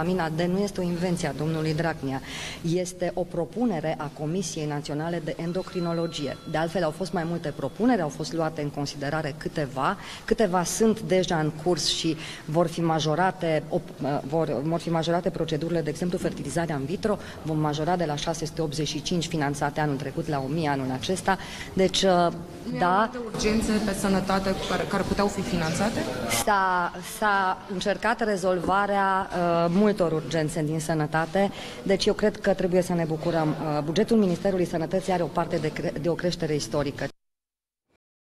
Vitamina D nu este o invenție a domnului Dracnia, este o propunere a Comisiei Naționale de Endocrinologie. De altfel, au fost mai multe propuneri, au fost luate în considerare câteva, câteva sunt deja în curs și vor fi majorate, op, vor, vor fi majorate procedurile, de exemplu, fertilizarea în vitro, vom majora de la 685 finanțate anul trecut la 1000 anul acesta. Deci, da. de urgențe pe sănătate care, care puteau fi finanțate? S-a, s-a încercat rezolvarea uh, multor urgențe din sănătate, deci eu cred că trebuie să ne bucurăm. Uh, bugetul Ministerului Sănătății are o parte de, cre- de o creștere istorică.